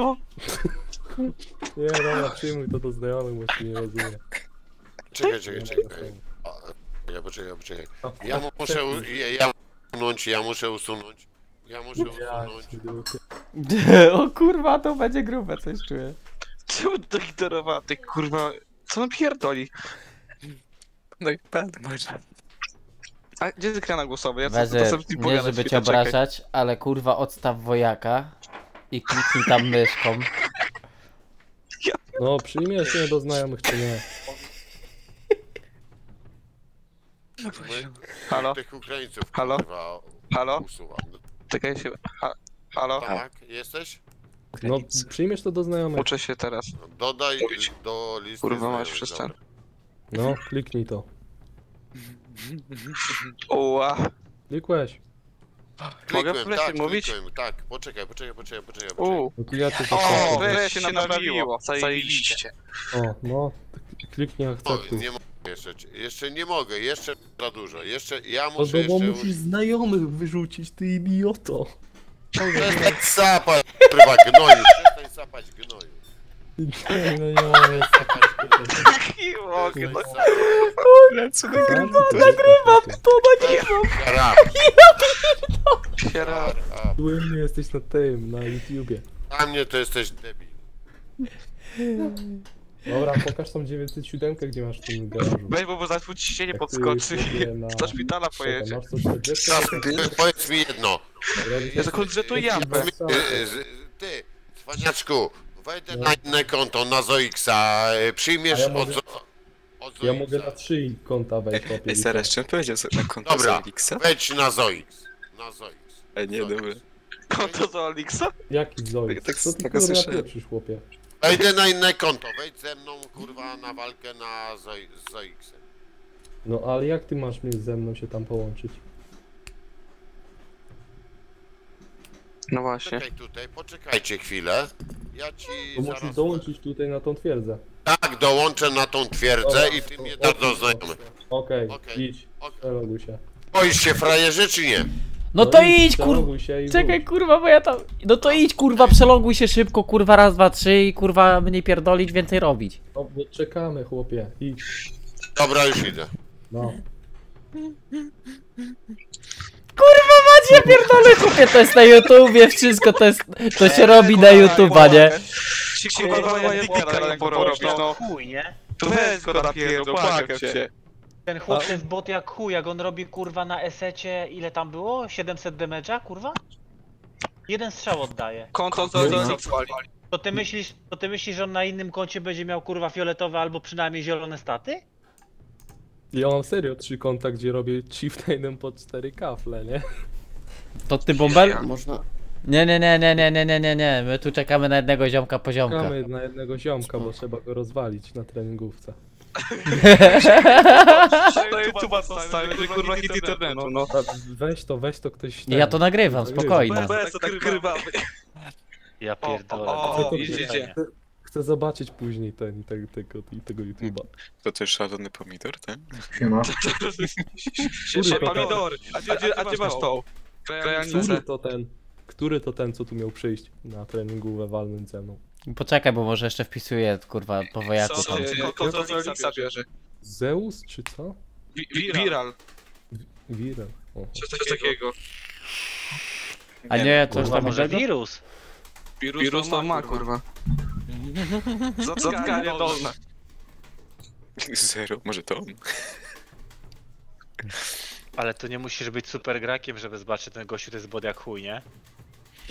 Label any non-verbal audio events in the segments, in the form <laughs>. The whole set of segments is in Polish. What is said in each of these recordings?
No. Nie, dobra, przyjmuj to do znajomych, bo się nie rozumie. Czekaj, czekaj, czekaj. A, Poczekaj, poczekaj, poczekaj. O, Ja mu- muszę, ja, ja usunąć, ja muszę usunąć. Ja muszę Ja, usunąć. <laughs> O kurwa, to będzie grube, coś czuję. Czemu to ignorowała, ty kurwa? Co on pierdoli? No i pan może. A gdzie jest ekran głosowy? Ja co, to Wezy, nie żeby cię obrażać, ale kurwa odstaw wojaka i kliknij tam myszką. No, przyjmiesz mnie do znajomych, czy nie? No. Halo? Tych Ukraińców, Halo? kurwa, Halo? usuwam. Czekaj się. Ha, halo? Tak, jesteś? No, przyjmiesz to do znajomych. Uczę się teraz. Dodaj Mówić. do listy Kurwa, masz znajomych, przestań. dobra. No, kliknij to. Oła. Klikłeś. Mogę Klikłem, wreszcie tak, mówić? klikłem, tak, poczekaj, poczekaj, poczekaj, poczekaj. poczekaj. U. No to ja O, zapraszam. wreszcie się naprawiło. Zajebiście. O, no, kliknij O, akceptuj. nie mogę jeszcze, jeszcze nie mogę, jeszcze za dużo, jeszcze, ja No muszę bo, bo jeszcze... musisz znajomych wyrzucić, ty idioto. Przestań <laughs> sapać, kurwa, gnoju, przestań sapać gnoju. Nie, no nie mogę sapać. Nie mogę, no. Lecę na Tak, grę. to nagrywam, to Rap. Słynny jesteś na tym, na YouTubie. Dla mnie to jesteś debil. Dobra, pokaż tą 907, gdzie masz tym garażu. Weź, bo zaraz twój ciśnienie Jak podskoczy i <laughs> do szpitala pojedzie. Masz 140? Ty, Powiedz mi jedno. Ja zakończę to ja. Ty, cwaniaczku, wejdę na inne konto, na Zoixa, y, przyjmiesz A ja mogę- od, Zo- od Ja mogę na Zoixa. trzy konta wejść, Ej, zaraz, czy on powiedział sobie na konto Dobra, Zolixa? wejdź na Zoix. Na Zoix. Ej, nie, Zoix. dobra. Konto za Alixa? Jaki Zoid? Tak- Co ty tak kurwa słyszałem. pieprzysz, chłopie? Wejdę na inne konto, wejdź ze mną, kurwa, na walkę na Zoi- z Zoixem. No ale jak ty masz mnie ze mną się tam połączyć? No właśnie. Czekaj tutaj, poczekajcie chwilę. Ja ci To musisz zaraz... dołączyć tutaj na tą twierdzę. Tak, dołączę na tą twierdzę i ty mnie do znajomych. Okej, Okej. idź, przeloguj się. Boisz się frajerzy czy nie? No to idź kurwa! się i Czekaj wróć. kurwa, bo ja tam... No to idź kurwa, przeloguj się szybko, kurwa raz, dwa, trzy i kurwa mniej pierdolić, więcej robić. No bo czekamy, chłopie, idź. Dobra, już idę. No. Kurwa macie, ja pierdolę chłopie, to jest na YouTubie, wszystko to jest... To się robi na YouTuba, nie? Kurwa, ja dika na porobisz, no. chuj, nie? To weź go na pierdol, płakam cię. Ten chłop to jest bot jak chuj, jak on robi kurwa na esecie, ile tam było? 700 damage'a, kurwa? Jeden strzał oddaje. Konto za Alixa. To ty myślisz, to ty myślisz, że on na innym koncie będzie miał kurwa fioletowe albo przynajmniej zielone staty? Ja mam serio trzy konta, gdzie robię chieftainem po cztery kafle, nie? To ty bąbel? Można? Nie, nie, nie, nie, nie, nie, nie, nie, nie, my tu czekamy na jednego ziomka poziomka. Czekamy na jednego ziomka, bo trzeba go rozwalić na treningówce. To YouTube'a zostawię, że kurwa hit internetu, no. A Weź to, weź to ktoś Ja to nagrywam, spokojnie. To tak krywamy. Ja O, pierdolę. o, to o, fajnie. Chcę, zobaczyć później ten, tego, tego, tego YouTube'a. To też szalony pomidor, <laughs> ten? Siema. Się pomidor. A gdzie, a gdzie, a gdzie masz tą? Który to ten, który to ten, co tu miał przyjść na treningówę walnąć ze mną? Poczekaj, bo może jeszcze wpisuję, kurwa, po wojaku Co, tam. co, konto za Alixa bierze. Zeus, czy co? Wi- Viral. Wirel. O. Coś takiego. A nie, coś Kurwa, tam może wirus? Wirus to ma, kurwa. Zatkanie dolne. Zero, może to on? Ale to nie musisz być super grakiem, żeby zobaczyć, ten gościu to jest bot jak chuj, nie?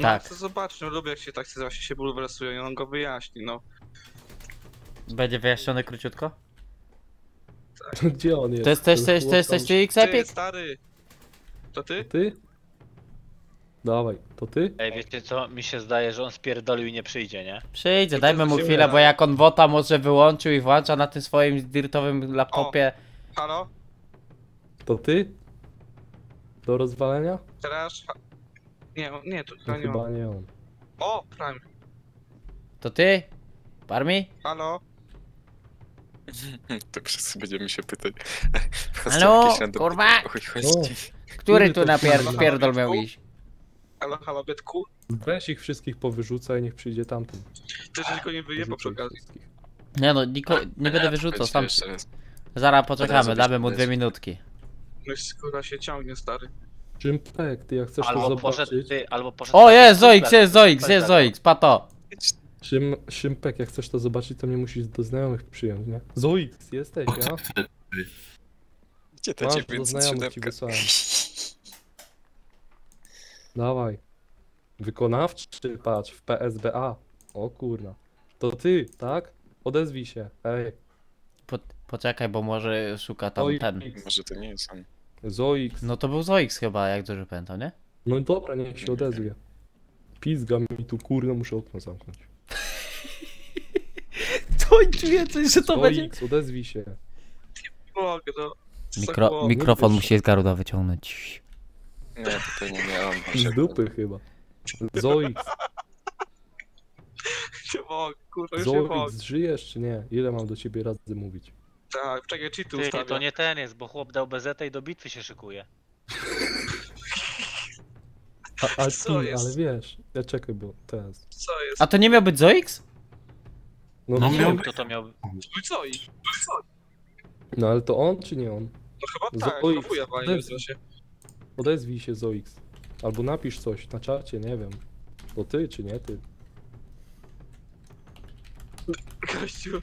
Tak. No, to zobacz, no lubię jak się tak właśnie się bulwersuje i on go wyjaśni, no. Będzie wyjaśnione króciutko? Gdzie on jest? To jest też, Ten też, chłop też, tam- też ty X Ty, Epic? stary. To ty? Ty? Dawaj, to ty? Ej, wiecie co? Mi się zdaje, że on spierdolił i nie przyjdzie, nie? Przyjdzie, dajmy mu chwilę, bo jak on wota może wyłączył i włącza na tym swoim dirtowym laptopie. Halo? To ty? Do rozwalenia? Teraz? Nie, nie, to No chyba nie chyba nie on. O, Prime. To ty? Parmi? Halo? <laughs> To wszyscy będziemy się pytać. <laughs> Halo, Jakieś random kurwa? pytania. Chuj, chodźcie. Który tu to na pierdol miał iść? Halo, halo, Bytku. Weź ich wszystkich powyrzucaj, niech przyjdzie tamten. Też tylko nie wyjebał przy okazji. Nie no, niko, nie będę wyrzucał, sam... Zaraz poczekamy, damy mu dwie minutki. No kurwa się ciągnie, stary. Jimpek, tak? ty jak chcesz albo to zobaczyć... Poszedł, ty, albo poszedł... O, jest Zoix, jest Zoix, jest Zoix, pato! Szym, Szympek, tak, jak chcesz to zobaczyć, to mnie musisz do znajomych przyjąć, nie? Zoix, jesteś, ja? Gdzie to cię 507? Dawaj. Wykonawczy, patrz, w PSBA. O kurna. To ty, tak? Odezwij się. Ej, Po, poczekaj, bo może szuka tam Zoix. ten. Może to nie jest on. Zoix. No to był Zoix chyba, jak dobrze pamiętam, nie? No dobra, niech się odezwie. Pizga mi tu, kurno, muszę okno zamknąć. <laughs> Zoix wie coś, że Zoix, odezwij się. Nie mogę, no. Mikro, mikrofon musi z garuda wyciągnąć. Nie, to pewnie nie on. Z dupy chyba. Zoix, <laughs> Nie mogę, kurwa, już nie mogę. Zoix, żyjesz czy nie? Ile mam do ciebie razy mówić? Tak, czekaj, cheaty Ty, ustawię. to nie ten jest, bo chłop dał BZ i do bitwy się szykuje. A, ale, Co ty, jest? ale wiesz, ja czekaj, bo teraz. Co jest? A to nie miał być Zoix? No, No no, miał- Kto to miał... No co i? no ale to on czy nie on? No chyba tak, Zoix. no chuja walnie w się. Odezwij się Zoix. Albo napisz coś na czacie, nie wiem. To ty czy nie ty? Gościu.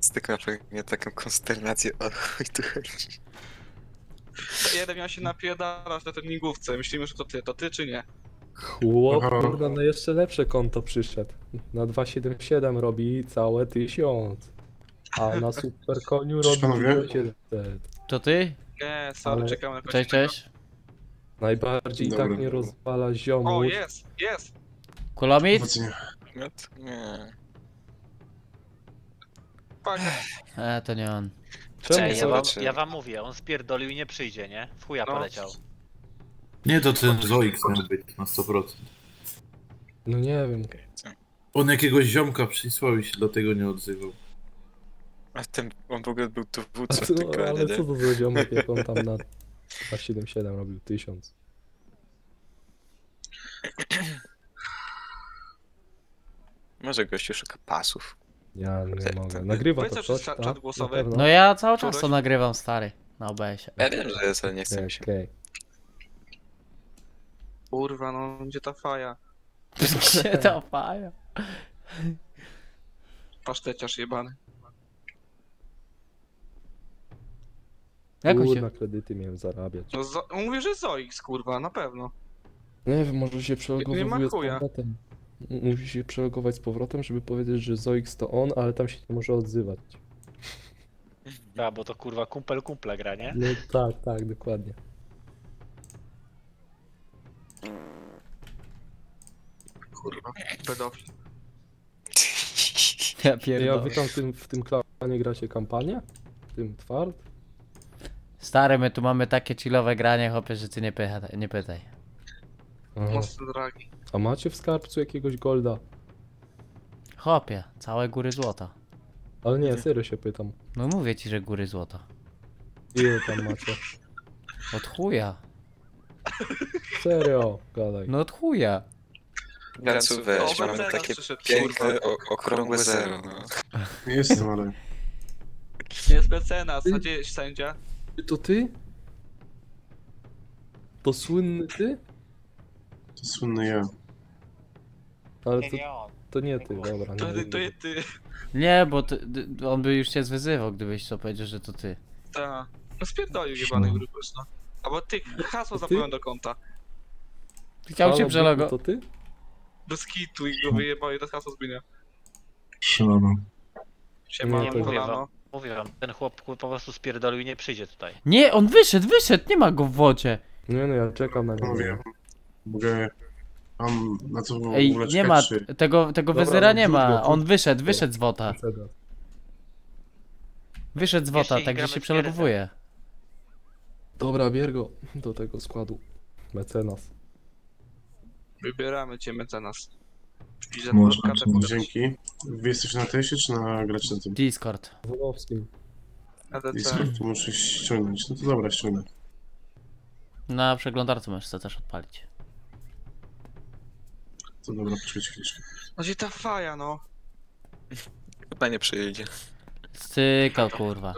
Z tego naprawdę taką konsternację. O chuj tu chodzi. Jeden miał się napierdalać na treningówce. Myślimy, że to ty. To ty czy nie? Chłop, kurwa, na jeszcze lepsze konto przyszedł. Na 277 robi całe 1000. A <laughs> na super koniu Cześć, robi panowie. 700. To ty? Nie, sorry, Ale- czekamy na Cześć, kolejnego. cześć. Najbardziej i Dobra. tak nie rozwala O, ziomu. jest, jest. Kulomit? Miot? Nie. Fajnie. E, to nie on. Czemu Ej, ja wam, ja wam mówię, on spierdolił i nie przyjdzie, nie? W chuja No. poleciał. Nie, to ten Zoix miał być na 100%. No nie wiem. On jakiegoś ziomka przysłał i się do tego nie odzywał. A ten, on w ogóle był dowódcą co, tego, ale nie? co to za ziomek, jak on tam na 277 robił 1000. Może gościu szuka pasów. Ja nie mogę. Nagrywa Powiedz to przez coś, czat- tak? czat Na głosowy. pewno? No ja cały czas to nagrywam, stary. Na OBS-ie. Ja wiem, że jest, ale nie chcę mi się. Okej. Kurwa, no gdzie ta faja? <laughs> Gdzie to faja? Paszteciarz jebany. Jak on Kurna, się... kredyty miałem zarabiać. No zo- on mówi, że Zoix, kurwa, na pewno. Nie wiem, może się Nie przelogowuje ma z chuja. powrotem. M- Musi się przelogować z powrotem, żeby powiedzieć, że Zoix to on, ale tam się nie może odzywać. A, bo to kurwa kumpel kumpla gra, nie? No tak, tak, dokładnie. Kurwa, pedofil. Ja Ja pierdolę. wy tam w tym, w tym klanie gracie kampanię? W tym tward? Stary, my tu mamy takie chillowe granie, chłopie, że ty nie pytaj. Nie pytaj. Aha. Mocno dragi. A macie w skarbcu jakiegoś golda? Chłopie, całe góry złota. Ale nie, serio się pytam. No mówię ci, że góry złota. Ile tam macie? Od chuja. Serio, gadaj. No od chuja. Weź, O, mamy takie piękne, o, okrągłe zero. No. Jestem, ale... Jest mecenas, a gdzie jest sędzia? To ty? To słynny ty? To słynny ja. Ale Nie, to, nie to nie ty, dobra. To, Nie, to jest ty. Nie, bo ty, on by już cię zwyzywał, gdybyś to powiedział, że to ty. Ta. No spierdolił jebany grubus, no. Albo ty, hasło zapomniałem do konta. Chciał cię przelogo... To ty? Bez kitu i go wyjebał i to hasło zmienia. Siemano. Siema, Nie, to- kolano. Mówię wam, ten chłop po prostu spierdolił i nie przyjdzie tutaj. Nie, on wyszedł, wyszedł, nie ma go w wodzie. Nie no, ja czekam na niego. Panowie, mogę... Mam na co w Ej, nie ma, czy... tego, tego Dobra, wezyra no nie ma. On wyszedł, wyszedł z wota. Wyszedł z wota, także się przelogowuje. Dobra, bier go do tego składu. Mecenas. Wybieramy cię mecenas. Widzę Może, kartę pokazać. dzięki. Wy jesteście na teście, czy na grać na tym? Discord. Wolowskim. ADC. Discord, to muszę ściągnąć. No to dobra, ściągnę. Na przeglądarce możesz też odpalić. To dobra, poczekajcie chwileczkę. No gdzie ta faja, no? Chyba nie przyjedzie. Styka, kurwa.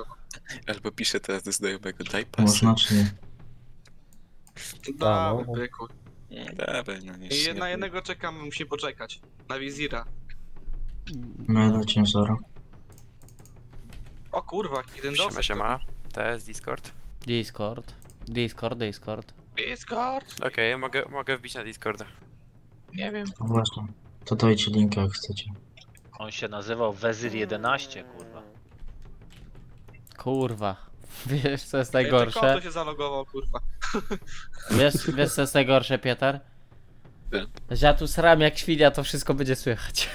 Albo pisze teraz do znajomego, daj pas. Można czy nie? Dawaj, no. byku. Dawaj, no nie I na jednego czekam, musi poczekać. Na wizira. Meda ciężara. O kurwa, jeden Siema, dosyć. siema. To jest Discord. Discord. Discord, Discord. Discord? Okej, mogę, mogę wbić na Discorda. Nie wiem. No właśnie. To dajcie linka jak chcecie. On się nazywał Wezyr 11, kurwa. Kurwa. <laughs> Wiesz co jest najgorsze? konto się zalogował, kurwa. Wiesz, wiesz co jest najgorsze, Pieter? Nie. Że ja tu sram jak świnia, to wszystko będzie słychać.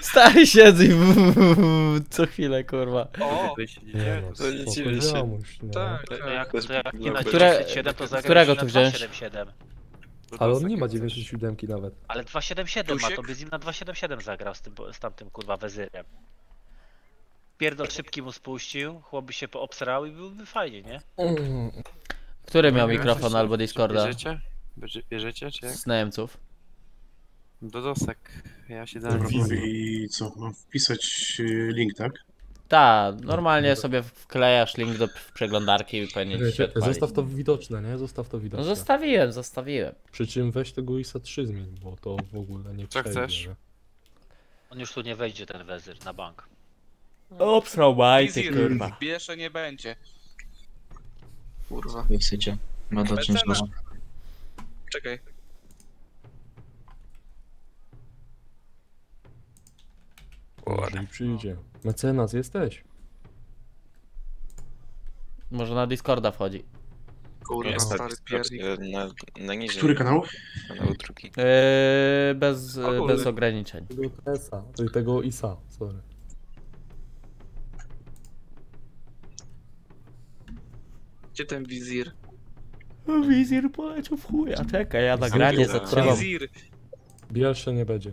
Stary siedzę i co chwilę, kurwa. O! Nie no, To nie dziwię się. ziomuś, nie. Tak, To tak. jak, to jak by nie na było. Które- 977 to zagrałeś którego na tu wziąłeś? 277. Ale on nie ma 97 nawet. Ale 277 ma, to by z nim na 277 zagrał z tym, z tamtym kurwa wezyrem. Pierdol szybki mu spuścił, chłop by się poobsrał i byłby fajnie, nie? Który miał mikrofon albo Discorda? Bierzecie? Bierze- Bierzecie, czy jak? Z Niemców. Do dosek. Ja się dałem I co? Mam wpisać y, link, tak? Tak, normalnie sobie wklejasz link do przeglądarki i powinien ci się odpalić. Zostaw to widoczne, nie? Zostaw to No widoczne. zostawiłem, zostawiłem. Przy czym weź tego ISA 3 zmień, bo to w ogóle nie Co przejdzie, chcesz? nie? On już tu nie wejdzie ten wezyr na bank. Obsrał bajty, Wizir kurwa. bierze nie będzie. Kurwa. Jak chcecie. Meda Mecena. ciężara. Czekaj. Jeżeli przyjdzie. Mecenas jesteś? Może na Discorda wchodzi. Kurwa, Jest stary piernik. na, na niżej. Który kanał? Kanał drugi. Eee, bez, bez ograniczeń. Tego czyli tego ISA, sorry. Gdzie ten wizir? Wizir poleciał w chuja. Czekaj, ja nagranie zatrzymam. Wizir! Bielsze nie będzie.